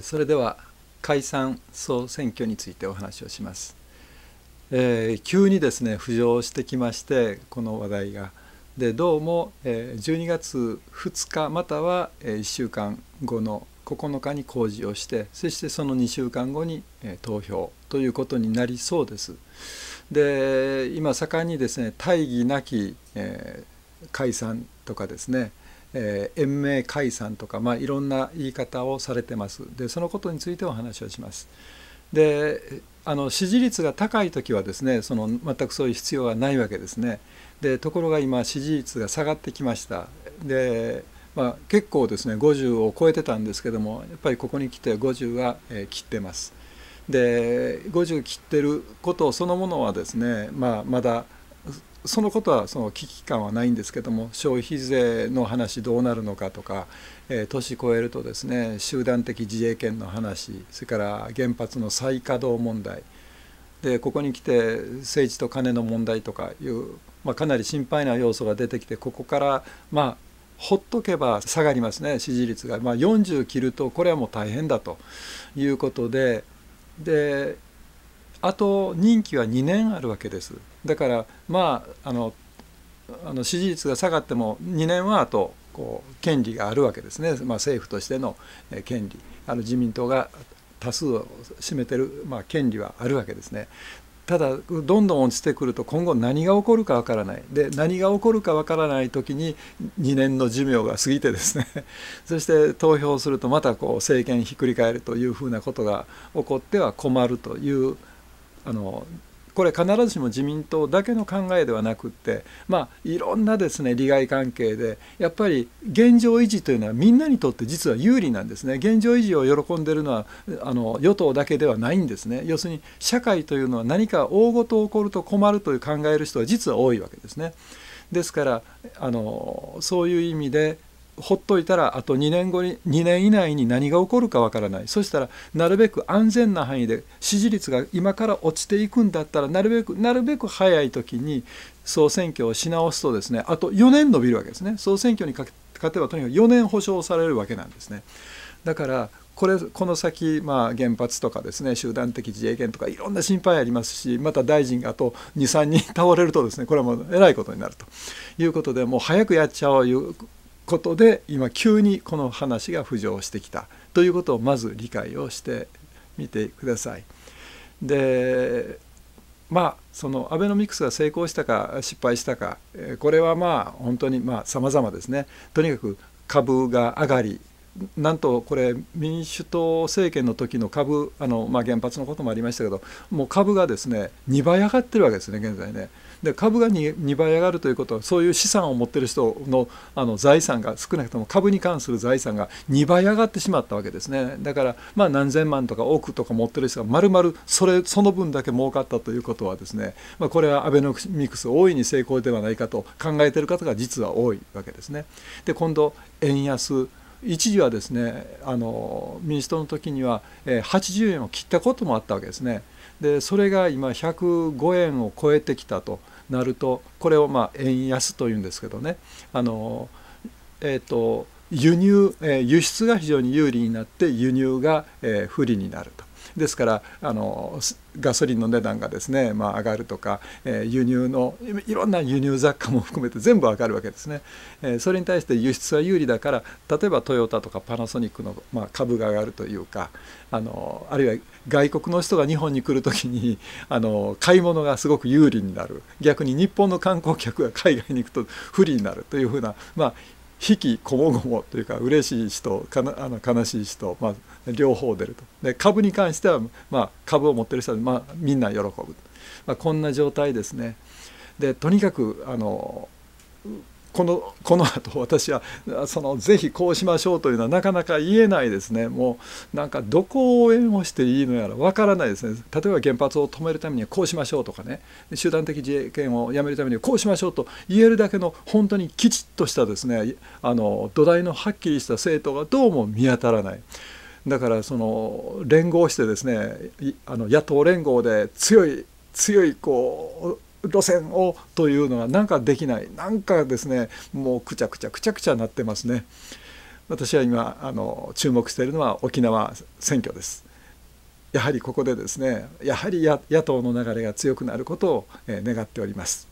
それでは解散総選挙についてお話をします。えー、急にですね浮上してきましてこの話題が。でどうも、え、12月2日または、え、1週間後の9日に公示をしてそしてその2週間後に、え、投票ということになりそうです。で今盛んにですね大義なき、え、解散とかですねえー、延命解散とか、まあ、いろんな言い方をされてますでそのことについてお話をします。であの支持率が高い時はですねその全くそういう必要はないわけですね。でところが今支持率が下がってきました。でまあ、結構ですね50を超えてたんですけどもやっぱりここに来て50は、えー、切ってます。で50切ってることそのものはですね、まあ、まだそのことはその危機感はないんですけども消費税の話どうなるのかとか、えー、年越えるとですね集団的自衛権の話それから原発の再稼働問題でここに来て政治と金の問題とかいう、まあ、かなり心配な要素が出てきてここからまあほっとけば下がりますね支持率が、まあ、40切るとこれはもう大変だということでであと任期は2年あるわけです。だからまああのあの支持率が下がっても2年はあとこう権利があるわけですね、まあ、政府としての権利。あの自民党が多数を占めてる、まあ、権利はあるわけですね。ただどんどん落ちてくると今後何が起こるかわからない。で何が起こるかわからない時に2年の寿命が過ぎてですね。そして投票するとまたこう政権ひっくり返るというふうなことが起こっては困るというあのこれ必ずしも自民党だけの考えではなくってまあいろんなですね利害関係でやっぱり現状維持というのはみんなにとって実は有利なんですね現状維持を喜んでるのはあの与党だけではないんですね要するに社会というのは何か大ごと起こると困るという考える人は実は多いわけですね。ですからあのそういう意味でほっといたらあと2年後に2年以内に何が起こるかわからない。そしたらなるべく安全な範囲で支持率が今から落ちていくんだったらなるべくなるべく早い時に総選挙をし直すとですねあと4年延びるわけですね。総選挙に勝てばとにかく4年保証されるわけなんですね。だからこれこの先、まあ、原発とかですね集団的自衛権とかいろんな心配ありますしまた大臣があと23人倒れるとですねこれはもうえらいことになるということでもう早くやっちゃおういうことで今急にこの話が浮上してきたということをまず理解をしてみてください。でまあそのアベノミクスが成功したか失敗したかこれはまあ本当にまあ様々ですね。とにかく株が上がりなんとこれ民主党政権の時の株あの、まあ、原発のこともありましたけどもう株がですね2倍上がってるわけですね現在ね。で株が 2, 2倍上がるということはそういう資産を持ってる人のあの財産が少なくとも株に関する財産が2倍上がってしまったわけですねだからまあ何千万とか億とか持ってる人がまるまるそれその分だけ儲かったということはですね、まあ、これはアベノミクス大いに成功ではないかと考えている方が実は多いわけですね。で今度円安一時はですねあの民主党の時には、えー、80円を切ったこともあったわけですね。でそれが今105円を超えてきたとなるとこれをまあ円安というんですけどねあの、えーと、輸入、えー、輸出が非常に有利になって輸入が、えー、不利になると。ですからあのガソリンの値段がですね、まあ、上がるとか、えー、輸入のいろんな輸入雑貨も含めて全部上がるわけですね、えー、それに対して輸出は有利だから例えばトヨタとかパナソニックの、まあ、株が上がるというかあのあるいは外国の人が日本に来る時にあの買い物がすごく有利になる。逆に日本の観光客が海外に行くと不利になるというふうな、まあ、悲喜こもごもというか嬉しい人かなあの悲しい人、まあ、両方出ると。で株に関しては、まあ、株を持ってる人は、まあ、みんな喜ぶ、まあ、こんな状態ですね。でとにかくあのこのこの後 私はそのぜひこうしましょうというのはなかなか言えないですね。もうなんかどこを応援をしていいのやらわからないですね。例えば原発を止めるためにはこうしましょうとかね。集団的自衛権をやめるためにはこうしましょうと言えるだけの本当にきちっとしたですねあの土台のはっきりした政党がどうも見当たらない。だからその連合してですねあの野党連合で強い強いこう路線をというのがなんかできないなんかですねもうくちゃくちゃくちゃくちゃなってますね。私は今あの注目しているのは沖縄選挙です。やはりここでですねやはり野党の流れが強くなることを願っております。